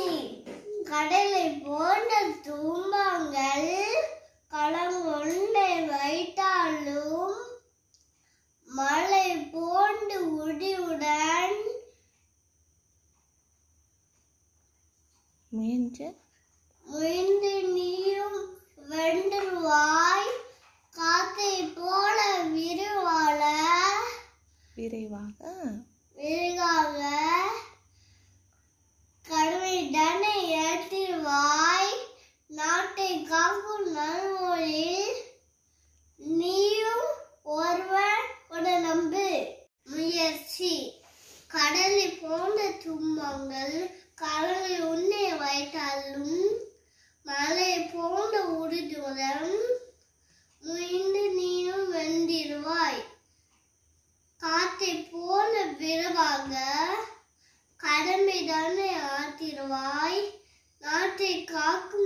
காட்சி கடலை போன்ற தூம்பங்கள். களங்கொன்றை வைத்தாலும் மழை போண்டு உடியுடன் முயன்று முயன்று நீயும் வென்றுவாய். காத்தை போல விரிவாள. விரைவாக விரைவாக நல்வழியில் நீயும் ஒருவன் உன்னை நம்பு. முயற்சி. கடலை போன்ற துன்பங்கள் கடலை உன்னை வைத்தாலும் மலை போன்ற உறுதியுடன் முயன்று நீயும் வென்றிடுவாய். காத்தை போல விரைவாக கடமை தானே ஆத்திடுவாய் நாட்டை காக்கும்